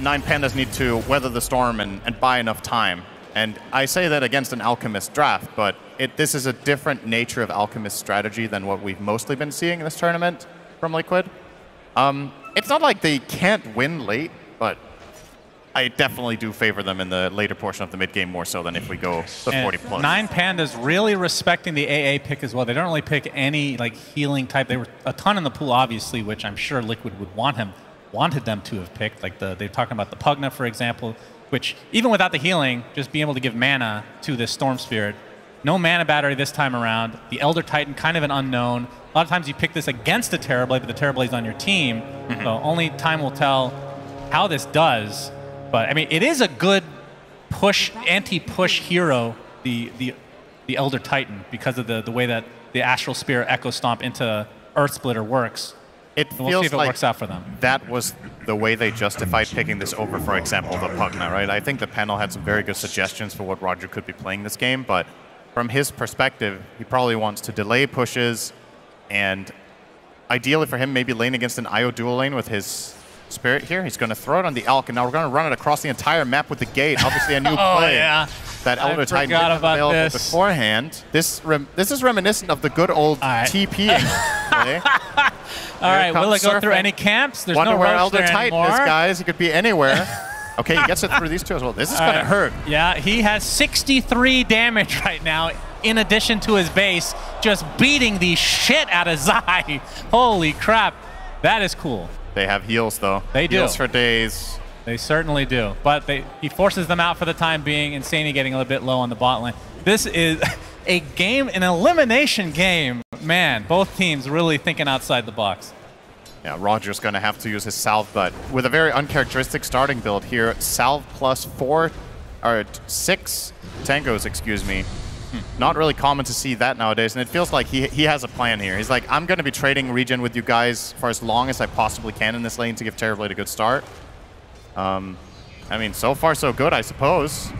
Nine Pandas need to weather the storm and, and buy enough time. And I say that against an Alchemist draft, but it, this is a different nature of Alchemist strategy than what we've mostly been seeing in this tournament from Liquid. Um, it's not like they can't win late, but I definitely do favor them in the later portion of the mid game more so than if we go the And 40 plus. Nine Pandas really respecting the AA pick as well. They don't really pick any like healing type. They were a ton in the pool, obviously, which I'm sure Liquid would want him, wanted them to have picked. Like the they're talking about the Pugna, for example, which even without the healing, just being able to give mana to this Storm Spirit. No mana battery this time around. The Elder Titan, kind of an unknown. A lot of times you pick this against a Terrorblade, but the Terrorblade's on your team. Mm-hmm. So only time will tell how this does. But I mean, it is a good push, anti-push hero, the the the Elder Titan, because of the the way that the Astral Spirit Echo Stomp into Earth Splitter works. It And we'll feels see if it like works out for them. that was the way they justified picking this over, for example, the Pugna, right? I think the panel had some very good suggestions for what Roger could be playing this game, but from his perspective, he probably wants to delay pushes and ideally for him, maybe lane against an IO dual lane with his Spirit here. He's going to throw it on the Elk, and now we're going to run it across the entire map with the gate. Obviously, a new Oh, play yeah. that Elder Titan about available this. beforehand. This this is reminiscent of the good old right. TPing play. All right, will it go through any camps? There's Wonder no where Elder Titan anymore. is, guys. He could be anywhere. Okay, he gets it through these two as well. This is going to hurt. Yeah, he has 63 damage right now, in addition to his base, just beating the shit out of Zai. Holy crap. That is cool. They have heals, though. They do. Heals for days. They certainly do. But they, he forces them out for the time being. Insane getting a little bit low on the bot lane. This is a game, an elimination game. Man, both teams really thinking outside the box. Yeah, Roger's going to have to use his salve, but with a very uncharacteristic starting build here. Salve plus four, or six tangos, excuse me. Not really common to see that nowadays, and it feels like he, he has a plan here. He's like, I'm going to be trading regen with you guys for as long as I possibly can in this lane to give Terrorblade a good start. Um, I mean, so far so good, I suppose.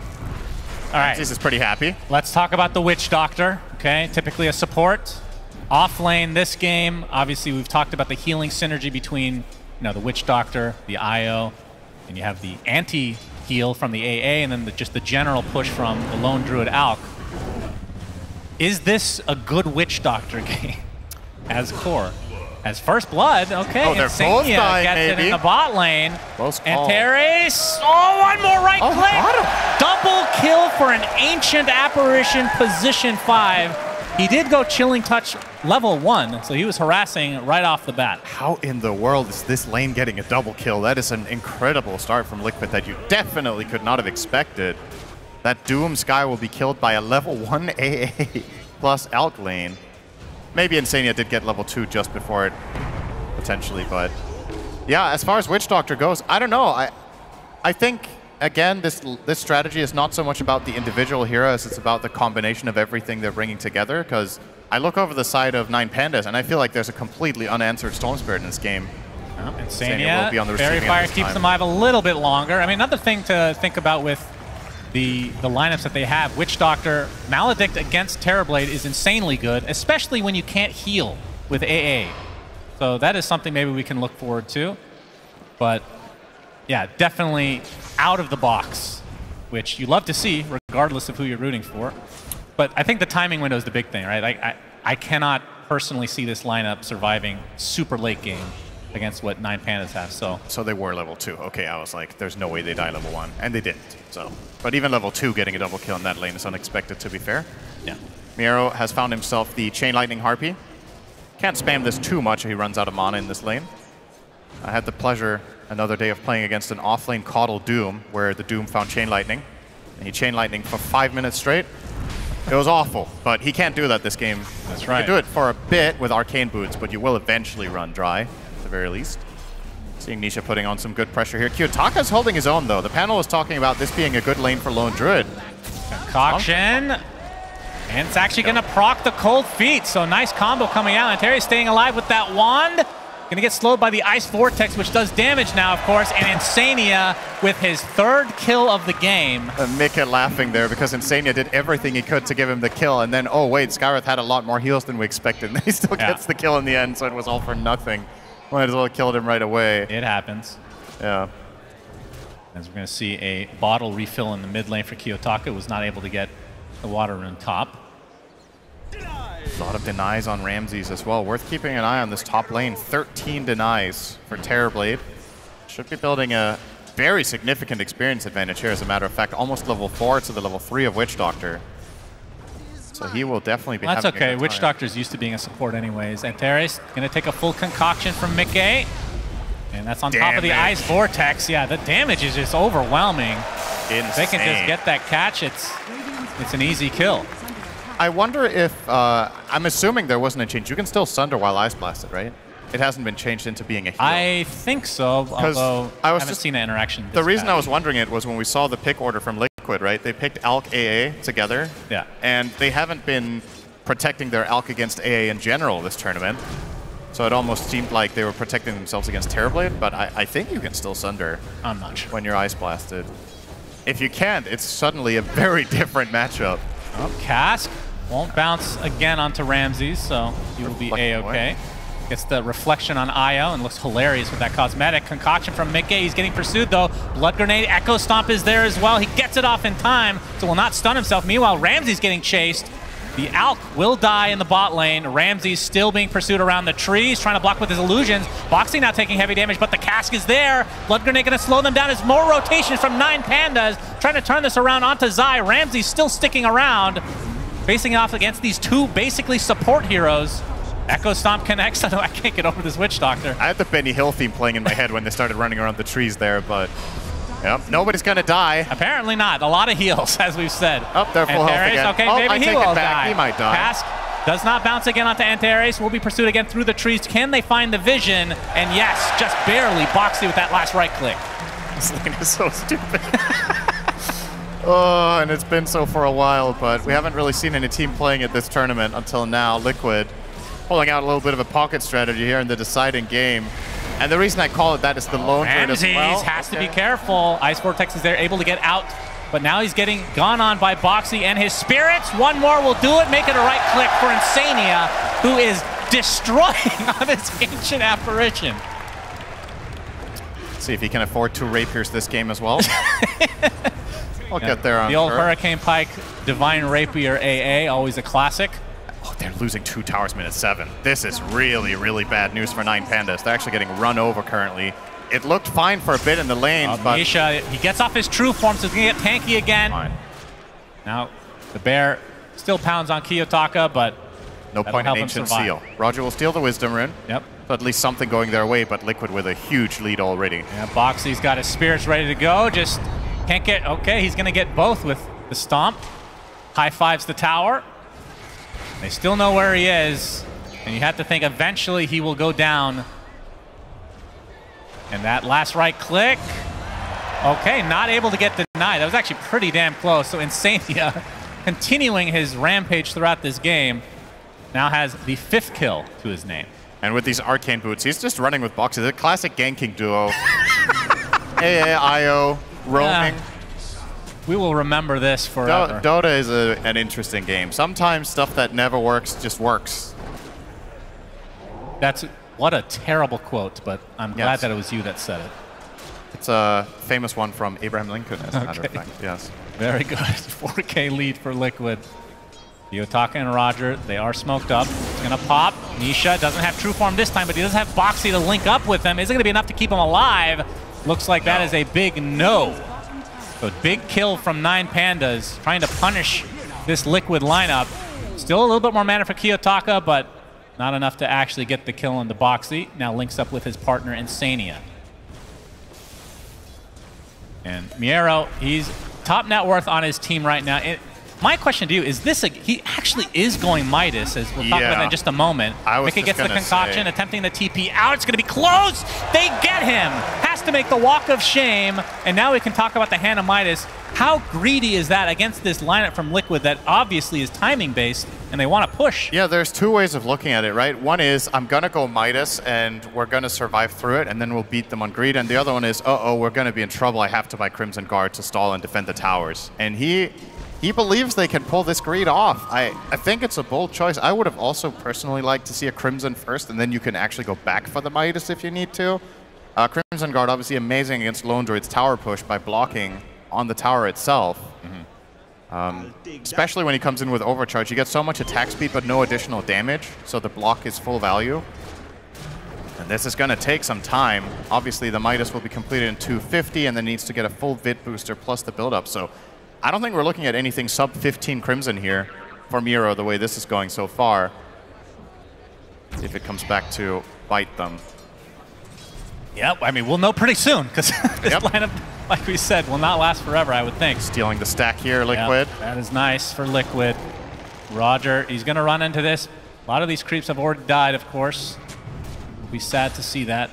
All right. This is pretty happy. Let's talk about the Witch Doctor, okay? Typically a support. Off lane this game, obviously we've talked about the healing synergy between you know, the Witch Doctor, the IO, and you have the anti-heal from the AA, and then the, just the general push from the Lone Druid Alk. Is this a good Witch Doctor game as core? As First Blood, okay, Oh, they're both Insania dying, gets it in the bot lane. Close And call. Teres, oh, one more right Oh, click. got him. Double kill for an Ancient Apparition position 5. He did go Chilling Touch level 1, so he was harassing right off the bat. How in the world is this lane getting a double kill? That is an incredible start from Liquid that you definitely could not have expected. That Doom Sky will be killed by a level 1 AA plus Alk lane. Maybe Insania did get level 2 just before it, potentially, but... Yeah, as far as Witch Doctor goes, I don't know. I I think, again, this this strategy is not so much about the individual hero as it's about the combination of everything they're bringing together, because I look over the side of Nine Pandas, and I feel like there's a completely unanswered Storm Spirit in this game. Insania, will be on the Faerie Fire keeps time. them alive a little bit longer. I mean, another thing to think about with the the lineups that they have, Witch Doctor, Maledict against Terrorblade is insanely good, especially when you can't heal with AA. So that is something maybe we can look forward to. But yeah, definitely out of the box, which you love to see, regardless of who you're rooting for. But I think the timing window is the big thing, right? I, I, I cannot personally see this lineup surviving super late game against what Nine Pandas have. So So they were level 2. Okay, I was like, there's no way they die level 1. And they didn't. So, But even level 2 getting a double kill in that lane is unexpected, to be fair. yeah. Miro has found himself the Chain Lightning Harpy. Can't spam this too much or he runs out of mana in this lane. I had the pleasure another day of playing against an offlane Caudal Doom, where the Doom found Chain Lightning. And he Chain Lightning for five minutes straight. It was awful, but he can't do that this game. That's You right. can do it for a bit with Arcane Boots, but you will eventually run dry, at the very least. Seeing Nisha putting on some good pressure here. Kiyotaka's holding his own, though. The panel was talking about this being a good lane for Lone Druid. Concoction. And it's actually going to proc the cold feet. So nice combo coming out. And Terry staying alive with that wand. Going to get slowed by the Ice Vortex, which does damage now, of course. And Insania with his third kill of the game. Uh, and Mika laughing there because Insania did everything he could to give him the kill, and then, oh wait, Skywrath had a lot more heals than we expected, and he still Yeah. gets the kill in the end, so it was all for nothing. Might as well have killed him right away. It happens. Yeah. As we're going to see a bottle refill in the mid lane for Kiyotaka, was not able to get the water rune top. A lot of denies on Ramzes as well. Worth keeping an eye on this top lane. 13 denies for Terrorblade. Should be building a very significant experience advantage here, as a matter of fact. Almost level 4 to the level 3 of Witch Doctor. So he will definitely be well, That's okay. Witch. Doctor's used to being a support anyways. And Antares going to take a full concoction from Mickey. And that's on top of the Ice Vortex. Yeah, the damage is just overwhelming. Insane. If they can just get that catch, it's it's an easy kill. I wonder if, uh, I'm assuming there wasn't a change. You can still Sunder while Ice Blasted, right? It hasn't been changed into being a heal. I think so, although I, was I haven't just, seen the interaction. The reason bad. I was wondering it was when we saw the pick order from Liquid, right? They picked Alk AA together. Yeah. And they haven't been protecting their Alk against AA in general this tournament. So it almost seemed like they were protecting themselves against Terrorblade, but I, I think you can still Sunder. I'm not sure. When you're Ice Blasted. If you can't, it's suddenly a very different matchup. Oh, Cask won't bounce again onto Ramzes, so he will be A-okay. Gets the reflection on Io and looks hilarious with that cosmetic. Concoction from Mickey. He's getting pursued, though. Blood Grenade, Echo Stomp is there as well. He gets it off in time, so will not stun himself. Meanwhile, Ramzes getting chased. The Alk will die in the bot lane. Ramsey still being pursued around the trees, trying to block with his illusions. Boxi now taking heavy damage, but the cask is there. Blood Grenade to slow them down as more rotations from Nine Pandas, trying to turn this around onto Zai. Ramsey still sticking around, facing off against these two basically support heroes. Echo Stomp connects. I know I can't get over this Witch Doctor. I had the Benny Hill theme playing in my head when they started running around the trees there, but Yep, nobody's gonna die. Apparently not. A lot of heals, as we've said. Oh, they're full health again. Okay, oh, maybe I he will die. He might die. Cask does not bounce again onto Antares. Will be pursued again through the trees. Can they find the vision? And yes, just barely Boxi with that last right click. This lane is so stupid. oh, and it's been so for a while, but we haven't really seen any team playing at this tournament until now. Liquid pulling out a little bit of a pocket strategy here in the deciding game. And the reason I call it that is the lone turret as well. has okay. to be careful. Ice Vortex is there, able to get out. But now he's getting gone on by Boxi and his spirits. One more will do it. Make it a right click for Insania, who is destroying on this ancient apparition. See if he can afford two rapiers this game as well. I'll yeah. get there. the old Hurricane Pike Divine Rapier AA, always a classic. They're losing two towers minute seven. This is really, really bad news for Nine Pandas. They're actually getting run over currently. It looked fine for a bit in the lane, uh, but... Nisha, he gets off his true form, so he's going to get tanky again. Fine. Now, the bear still pounds on Kiyotaka, but no point in Ancient Seal. Roger will steal the Wisdom Rune. Yep. So at least something going their way, but Liquid with a huge lead already. Yeah, Boxi's got his spirits ready to go. Just can't get... Okay, he's going to get both with the Stomp. High fives the tower. They still know where he is, and you have to think eventually he will go down. And that last right click. Okay, not able to get denied. That was actually pretty damn close. So Insania, continuing his rampage throughout this game, now has the fifth kill to his name. And with these arcane boots, he's just running with boxes. A classic ganking duo. AA, IO, roaming. Yeah. We will remember this forever. Dota is a, an interesting game. Sometimes stuff that never works just works. That's what a terrible quote, but I'm glad that it was you that said it. It's a famous one from Abraham Lincoln, as a okay. matter of fact. Yes. Very good. 4K lead for Liquid. Yotaka and Roger, they are smoked up. It's going to pop. Nisha doesn't have true form this time, but he does have Boxi to link up with him. Is it going to be enough to keep him alive? Looks like no. that is a big no. So big kill from Nine Pandas, trying to punish this Liquid lineup. Still a little bit more mana for Kiyotaka, but not enough to actually get the kill on the Boxi. Now links up with his partner Insania. And Miero, he's top net worth on his team right now. My question to you is this, a, he actually is going Midas, as we'll talk yeah. about in just a moment. I was Mickey gets the concoction, say. attempting the TP out. It's going to be close. They get him. Has to make the walk of shame. And now we can talk about the hand of Midas. How greedy is that against this lineup from Liquid that obviously is timing based and they want to push? Yeah, there's two ways of looking at it, right? One is I'm going to go Midas and we're going to survive through it and then we'll beat them on greed. And the other one is, uh-oh, we're going to be in trouble. I have to buy Crimson Guard to stall and defend the towers. And he he believes they can pull this greed off. I, I think it's a bold choice. I would have also personally liked to see a Crimson first, and then you can actually go back for the Midas if you need to. Uh, Crimson Guard obviously amazing against Lone Druid's tower push by blocking on the tower itself. Um, especially when he comes in with Overcharge. You get so much attack speed but no additional damage, so the block is full value. And this is going to take some time. Obviously, the Midas will be completed in 250 and then needs to get a full Vit booster plus the build-up. So I don't think we're looking at anything sub 15 Crimson here for Miro the way this is going so far. If it comes back to bite them. Yep, I mean, we'll know pretty soon because this Yep. lineup, like we said, will not last forever, I would think. Stealing the stack here, Yep, Liquid. that is nice for Liquid. Roger, he's going to run into this. A lot of these creeps have already died, of course. It'll be sad to see that.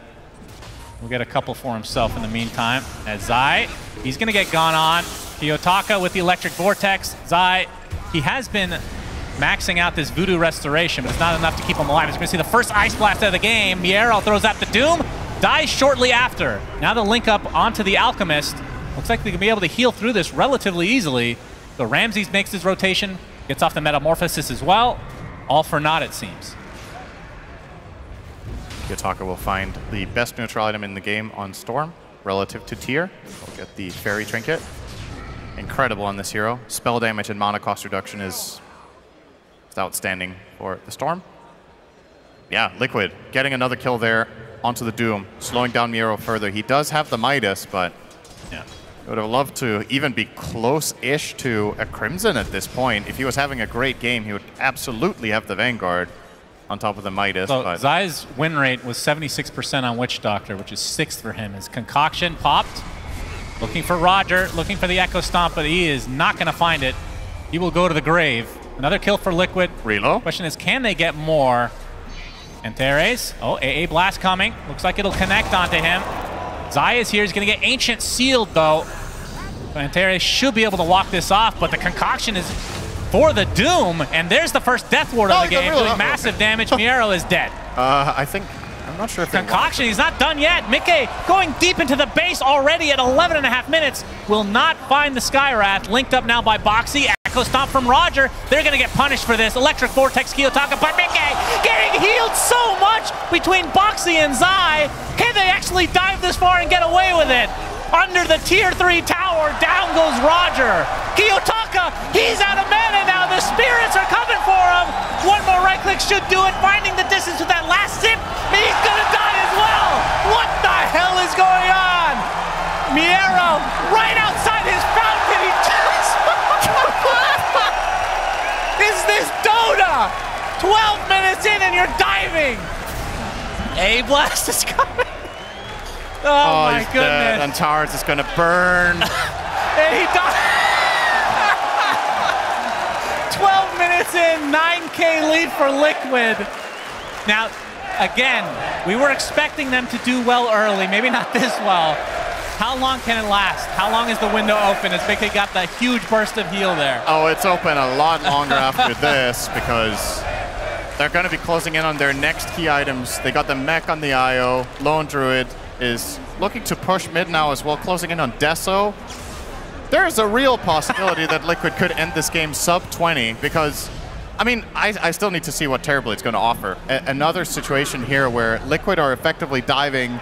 We'll get a couple for himself in the meantime. As Zai, he's going to get gone on. Kiyotaka with the Electric Vortex. Zai, he has been maxing out this Voodoo Restoration, but it's not enough to keep him alive. He's going to see the first Ice Blast of the game. Miero throws out the Doom, dies shortly after. Now the link up onto the Alchemist. Looks like they can be able to heal through this relatively easily. So Ramzes makes his rotation, gets off the Metamorphosis as well. All for naught, it seems. Kiyotaka will find the best neutral item in the game on Storm relative to tier. We'll get the Fairy Trinket. Incredible on this hero. Spell damage and mana cost reduction is outstanding for the Storm. Yeah, Liquid getting another kill there onto the Doom, slowing down Miro further. He does have the Midas, but Yeah. I would have loved to even be close-ish to a Crimson at this point. If he was having a great game, he would absolutely have the Vanguard on top of the Midas. So but Zai's win rate was 76% on Witch Doctor, which is sixth for him. His concoction popped. Looking for Roger, looking for the Echo Stomp, but he is not going to find it. He will go to the grave. Another kill for Liquid. Relo? Question is, can they get more? Antares. Oh, AA Blast coming. Looks like it'll connect onto him. Zaya's here. He's going to get Ancient Sealed, though. Antares should be able to walk this off, but the concoction is for the Doom. And there's the first Death Ward Oh, of the game, doing massive damage. Miero is dead. Uh, I think I'm not sure if Concoction, he's not done yet. Mickey going deep into the base already at 11 and a half minutes. Will not find the Skywrath. Linked up now by Boxi. Echo Stomp from Roger. They're going to get punished for this. Electric Vortex Kiyotaka, but Mickey getting healed so much between Boxi and Zai. Can they actually dive this far and get away with it? Under the tier 3 tower, down goes Roger. Kiyotaka, he's out of mana now. The spirits are coming for him. One more right click should do it. Finding the distance with that last sip. He's gonna die as well. What the hell is going on? Miero right outside his fountain. He just. is this Dota? 12 minutes in and you're diving. A blast is coming. Oh, Oh, my he's dead. goodness. And Towers is going to burn. And he died. 12 minutes in, 9K lead for Liquid. Now, again, we were expecting them to do well early, maybe not this well. How long can it last? How long is the window open as Mickey got that huge burst of heal there? oh, it's open a lot longer after this because they're going to be closing in on their next key items. They got the mech on the IO. Lone Druid is looking to push mid now as well, closing in on Deso. There is a real possibility that Liquid could end this game sub 20 because, I mean, I, I still need to see what Terrorblade's going to offer. A- another situation here where Liquid are effectively diving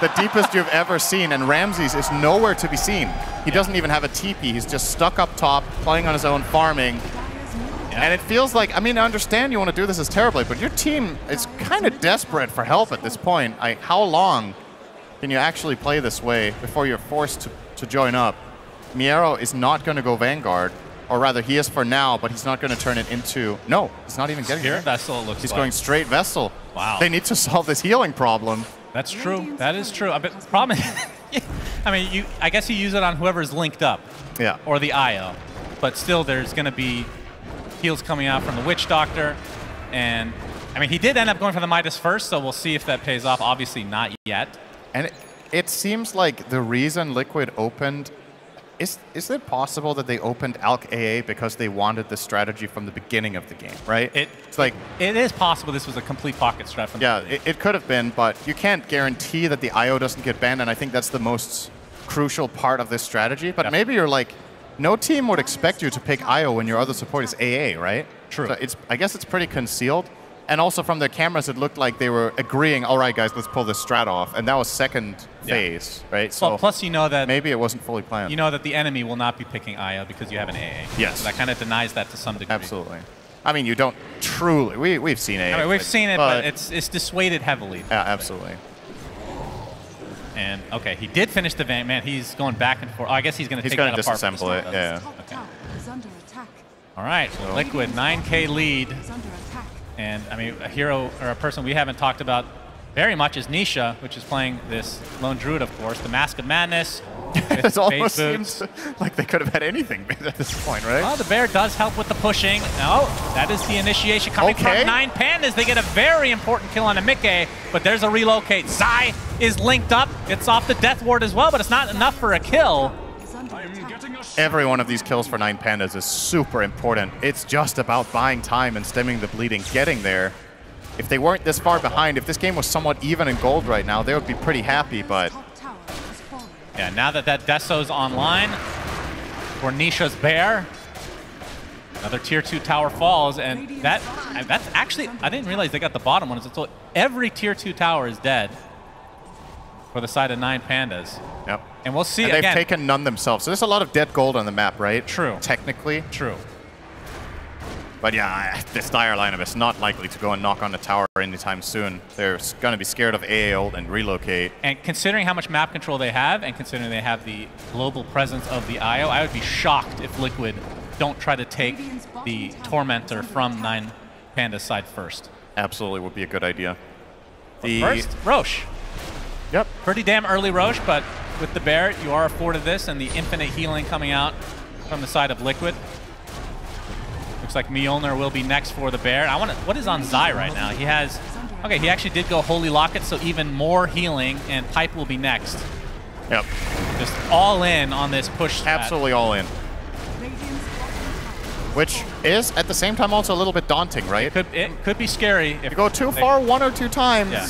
the deepest you've ever seen, and Ramzes is nowhere to be seen. He doesn't even have a TP. He's just stuck up top, playing on his own, farming. And it feels like, I mean, I understand you want to do this as Terrorblade, but your team is kind of desperate for help at this point. I, how long can you actually play this way before you're forced to, to join up? Miero is not going to go Vanguard, or rather, he is for now, but he's not going to turn it into. No, he's not even getting Here, it. Vessel it looks He's like. going straight Vessel. Wow. They need to solve this healing problem. That's true. That is true. But the problem is, I mean, you. I guess you use it on whoever's linked up. Yeah. or the IO. But still, there's going to be heals coming out from the Witch Doctor. And, I mean, he did end up going for the Midas first, so we'll see if that pays off. Obviously, not yet. And it, it seems like the reason Liquid opened is is it possible that they opened Alk AA because they wanted the strategy from the beginning of the game, right? It- it's like It is possible this was a complete pocket strat from yeah, it, it could have been, but you can't guarantee that the IO doesn't get banned, and I think that's the most crucial part of this strategy. But maybe you're like, no team would expect you to pick IO when your other support is AA, right? True. So it's I guess it's pretty concealed. And also from their cameras, it looked like they were agreeing, all right, guys, let's pull this strat off. And that was second Yeah. phase, right? So well, plus you know that maybe it wasn't fully planned. you know that the enemy will not be picking Io because you have an AA. Yes. So that kind of denies that to some degree. Absolutely. I mean, you don't truly. We, we've seen it. I mean, we've seen it, but, it's it's dissuaded heavily. Yeah, absolutely. And okay, he did finish the van. Man, he's going back and forth. Oh, I guess he's going to He's take gonna that apart. disassemble it, yeah. Okay. is under attack. All right, so Liquid 9K lead, Is under attack. and I mean a hero or a person we haven't talked about very much is Nisha, which is playing this lone druid, of course, the Mask of Madness. with It almost boots. seems like they could have had anything at this point, right? Oh, the bear does help with the pushing. No, that is the initiation coming Okay. from Nine Pandas. They get a very important kill on a Mickey, but there's a relocate. Zai is linked up. It's off the Death Ward as well, but it's not enough for a kill. Is under attack. Every one of these kills for Nine Pandas is super important. It's just about buying time and stemming the bleeding, getting there. If they weren't this far behind, if this game was somewhat even in gold right now, they would be pretty happy, but Top tower has fallen. Yeah, now that that Deso's online for Nisha's bear, another tier two tower falls, and that that's actually I didn't realize they got the bottom one. So every tier two tower is dead for the side of Nine Pandas, yep. and we'll see And they've taken none themselves. So there's a lot of dead gold on the map, right? True. Technically. True. But yeah, this Dire lineup is not likely to go and knock on the tower anytime soon. They're going to be scared of AA ult and relocate. And considering how much map control they have, and considering they have the global presence of the IO, I would be shocked if Liquid don't try to take the Tormentor from Nine Panda's side first. Absolutely would be a good idea. The First, Rosh. Yep. Pretty damn early Rosh, but with the bear, you are afforded this and the infinite healing coming out from the side of Liquid. Looks like Mjolnir will be next for the bear. I want to. What is on Zai right now? He has. Okay, he actually did go Holy Locket, so even more healing, and Pipe will be next. Yep. Just all in on this push. Absolutely all in. Radiant's bottom tower. Which is at the same time also a little bit daunting, right? Could it could be scary if you go too far one or two times, Yeah.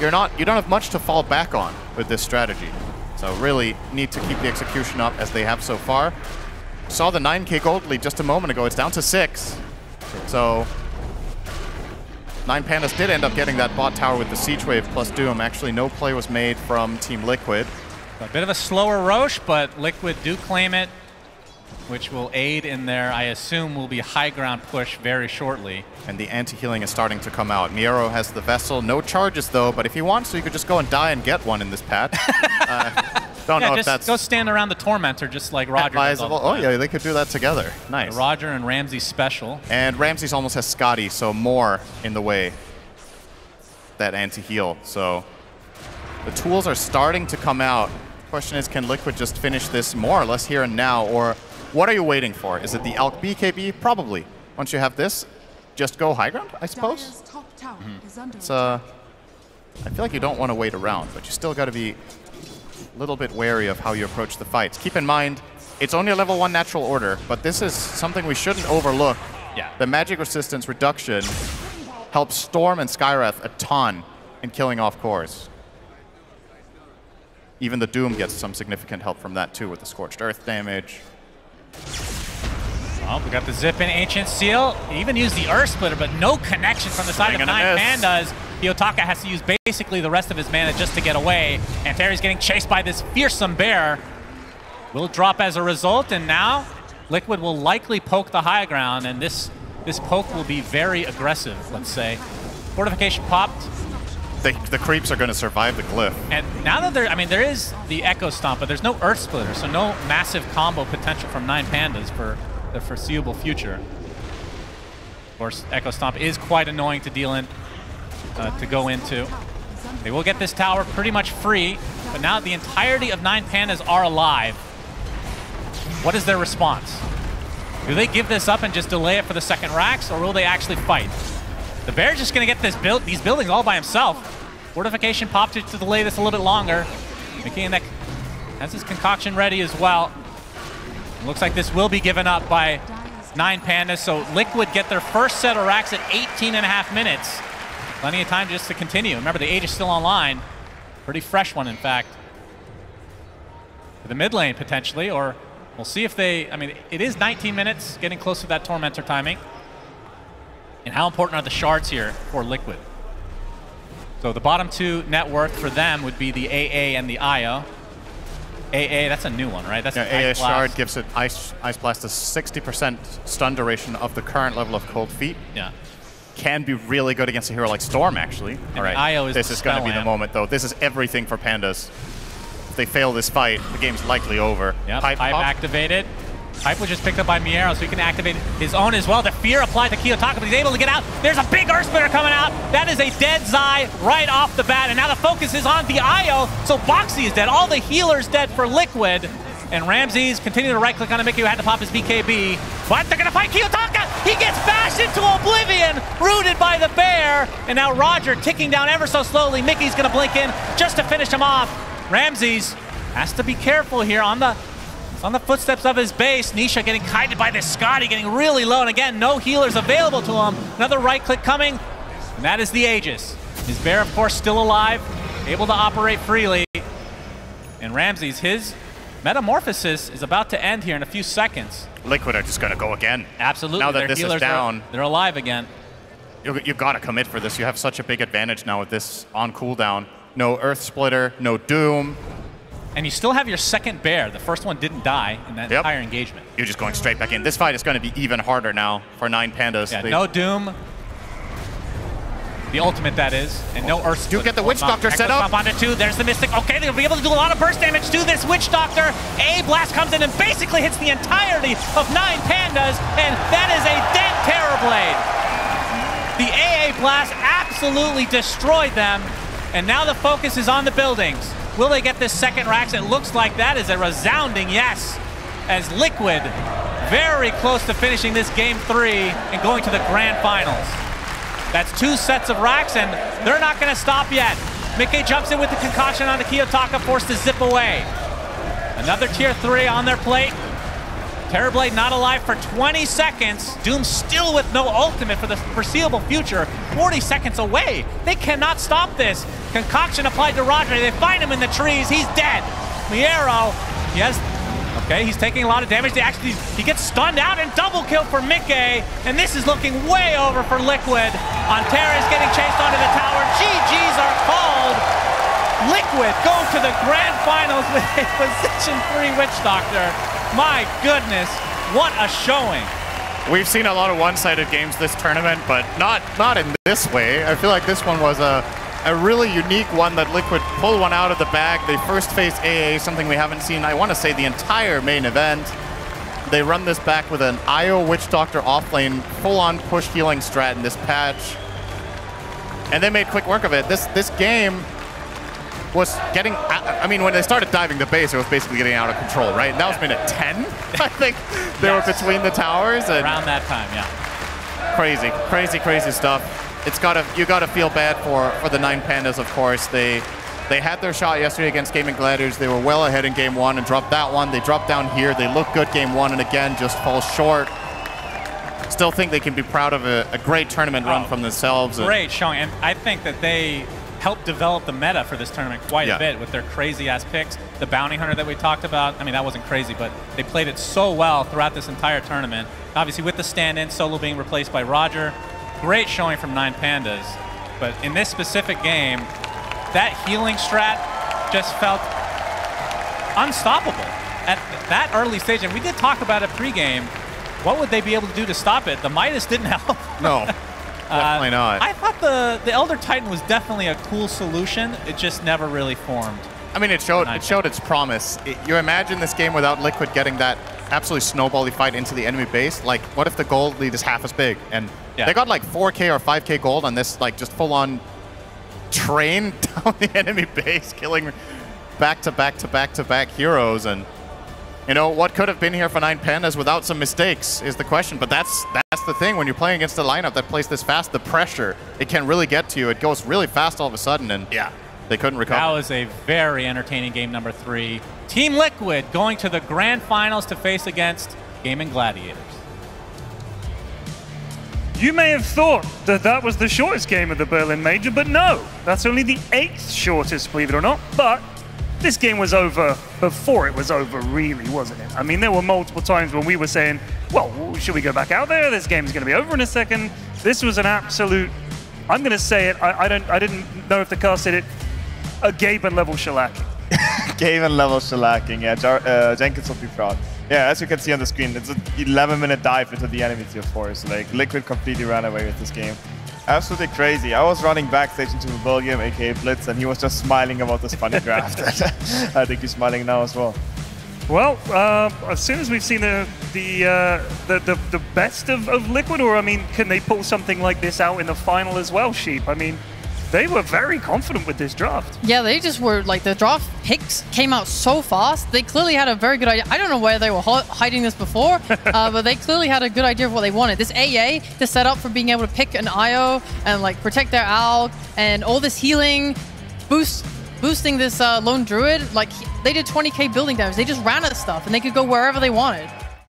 You're not you don't have much to fall back on with this strategy. So really need to keep the execution up as they have so far. Saw the 9k gold lead just a moment ago. It's down to six. So Nine Pandas did end up getting that bot tower with the Siege Wave plus Doom. Actually, no play was made from Team Liquid. A bit of a slower Rosh, but Liquid do claim it, which will aid in their, I assume, will be high ground push very shortly. And the anti-healing is starting to come out. Miero has the Vessel. No charges, though, but if he wants to, he could just go and die and get one in this patch. uh, don't know if that's go stand around the Tormentor, just like Roger. Oh, yeah, they could do that together. Nice. Roger and Ramsey special. And Ramsey's almost has Skadi, so more in the way. That anti-heal. So the tools are starting to come out. Question is, can Liquid just finish this more or less here and now? Or what are you waiting for? Is it the Alk BKB? Probably. Once you have this, just go high ground, I suppose? Dire's top tower is under It's uh, I feel like you don't want to wait around, but you still got to be a little bit wary of how you approach the fights. Keep in mind, it's only a level one natural order, but this is something we shouldn't overlook. Yeah. The magic resistance reduction helps Storm and Skywrath a ton in killing off cores. Even the Doom gets some significant help from that too with the Scorched Earth damage. Oh, we got the zip in Ancient Seal. He even used the Earth Splitter, but no connection from the side of Nine miss. Pandas. Kiyotaka has to use basically the rest of his mana just to get away. And Terry's getting chased by this fearsome bear. Will drop as a result, and now Liquid will likely poke the high ground, and this this poke will be very aggressive, let's say. Fortification popped, The, the creeps are going to survive the glyph. and now that there, I mean, there is the Echo Stomp, but there's no Earth Splitter, so no massive combo potential from Nine Pandas for the foreseeable future. Of course, Echo Stomp is quite annoying to deal in, uh, to go into. They will get this tower pretty much free, but now the entirety of Nine Pandas are alive. What is their response? Do they give this up and just delay it for the second racks, or will they actually fight? The Bear's just going to get this build, these buildings all by himself. Fortification popped it to delay this a little bit longer. Mechanic has his concoction ready as well. Looks like this will be given up by Nine Pandas, so Liquid get their first set of racks at 18 and a half minutes. Plenty of time just to continue. Remember, the age is still online. Pretty fresh one, in fact. To the mid lane, potentially, or we'll see if they... I mean, it is 19 minutes, getting close to that Tormentor timing. And how important are the shards here for Liquid? So the bottom two net worth for them would be the AA and the IO. AA, that's a new one, right? That's Yeah, AA Shard gives it Ice, Ice Blast a 60% stun duration of the current level of Cold Feet. Yeah. Can be really good against a hero like Storm, actually. All the right, IO is this is going to be the moment, though. This is everything for Pandas. If they fail this fight, the game's likely over. Yep, Pipe Pipe activated. Was just picked up by Miero, so he can activate his own as well. The fear applied to Kiyotaka, but he's able to get out. There's a big Earth Splitter coming out. That is a dead Zai right off the bat, and now the focus is on the IO, so Boxi is dead. All the healers dead for Liquid. And Ramzes continuing to right-click on Mickey who had to pop his BKB. But they're going to fight Kiyotaka! He gets bashed into oblivion, rooted by the bear. And now Roger ticking down ever so slowly. Mickey's going to blink in just to finish him off. Ramzes has to be careful here on the on the footsteps of his base. Nisha getting kited by this Skadi, getting really low. And again, no healers available to him. Another right click coming, and that is the Aegis. His bear, of course, still alive, able to operate freely. And Ramzes, his metamorphosis is about to end here in a few seconds. Liquid are just going to go again. Absolutely. Now that their this is down, Are, they're alive again. you, you got to commit for this. You have such a big advantage now with this on cooldown. No Earth Splitter, no Doom. And you still have your second bear. The first one didn't die in that Yep. entire engagement. You're just going straight back in. This fight is going to be even harder now for Nine Pandas. Yeah, no Doom. The ultimate, that is. And no Earth Do get the Witch Doctor set up. Stomp onto two. There's the Mystic. Okay, they'll be able to do a lot of burst damage to this Witch Doctor. A Blast comes in and basically hits the entirety of nine Pandas. And that is a dead Terrorblade. The AA Blast absolutely destroyed them. And now the focus is on the buildings. Will they get this second Rax? It looks like that is a resounding yes. As Liquid very close to finishing this game three and going to the grand finals. That's two sets of racks, and they're not going to stop yet. Mickey jumps in with the concoction onto Kiyotaka, forced to zip away. Another tier three on their plate. Terrorblade not alive for 20 seconds. Doom still with no ultimate for the foreseeable future. 40 seconds away. They cannot stop this. Concoction applied to Roger. They find him in the trees. He's dead. Miero, yes. Okay, he's taking a lot of damage. They actually, he gets stunned out and double kill for Mickey. And this is looking way over for Liquid. Ontario is getting chased onto the tower. GGs are called. Liquid going to the grand finals with a position three Witch Doctor. My goodness, what a showing. We've seen a lot of one-sided games this tournament, but not not in this way. I feel like this one was a a really unique one that Liquid pulled one out of the bag. They first face AA, something we haven't seen, I want to say, the entire main event. They run this back with an IO Witch Doctor offlane, full-on push healing strat in this patch. And they made quick work of it. This this game was getting, I mean, when they started diving the base, it was basically getting out of control, right? And that was minute 10, I think. They Yes. were between the towers. And Around that time, yeah. crazy, crazy, crazy stuff. It's gotta, you gotta feel bad for, for the Nine Pandas, of course. They they had their shot yesterday against Gaimin Gladiators. They were well ahead in game one and dropped that one. They dropped down here. They look good game one and again just fall short. Still think they can be proud of a, a great tournament run Oh, from themselves. Great showing, and I think that they helped develop the meta for this tournament quite Yeah. a bit with their crazy ass picks. The bounty hunter that we talked about, I mean that wasn't crazy, but they played it so well throughout this entire tournament. Obviously with the stand-in, Solo being replaced by Roger. Great showing from Nine Pandas, but in this specific game, that healing strat just felt unstoppable at that early stage. And we did talk about it pregame. What would they be able to do to stop it? The Midas didn't help. No, definitely not. Uh, I thought the the Elder Titan was definitely a cool solution. It just never really formed. I mean, it showed it showed its promise. It- you imagine this game without Liquid getting that absolutely snowbally fight into the enemy base. Like, what if the gold lead is half as big? And Yeah. they got like 4K or 5K gold on this, like just full on train down the enemy base, killing back to back to back to back heroes. And you know what could have been here for Nine Pandas without some mistakes is the question. But that's that's the thing when you're playing against a lineup that plays this fast. The pressure it can really get to you. It goes really fast all of a sudden, and yeah, they couldn't recover. That was a very entertaining game number three. Team Liquid going to the grand finals to face against Gaimin Gladiators. You may have thought that that was the shortest game of the Berlin Major, but no, that's only the eighth shortest, believe it or not. But this game was over before it was over, really, wasn't it? I mean, there were multiple times when we were saying, well, should we go back out there? This game's going to be over in a second. This was an absolute. I'm going to say it. I, I don't. I didn't know if the cast said it. A Gaben level shellacking. Game and level shellacking. Yeah, Jar uh, Jenkins will be proud. Yeah, as you can see on the screen, it's an 11 minute dive into the enemy tier 4. So, like, Liquid completely ran away with this game. Absolutely crazy. I was running backstage into William, aka Blitz, and he was just smiling about this funny draft. I think he's smiling now as well. Well, uh, as soon as we've seen the the uh, the, the, the best of, of Liquid, or I mean, can they pull something like this out in the final as well, Sheep? I mean, they were very confident with this draft. Yeah, they just were like the draft picks came out so fast. They clearly had a very good idea. I don't know where they were hiding this before, uh, but they clearly had a good idea of what they wanted. This AA, the setup for being able to pick an IO and like protect their ALG and all this healing, boost boosting this uh, lone druid. Like he- they did 20k building damage. They just ran at stuff and they could go wherever they wanted.